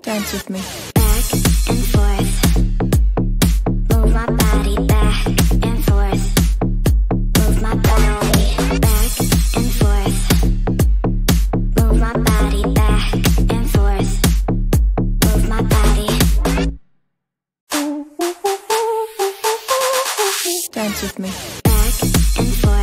Dance with me. back and forth. Move my body back and forth. Move my body back and forth. Move my body back and forth. Move my body. Dance with me. Back and forth.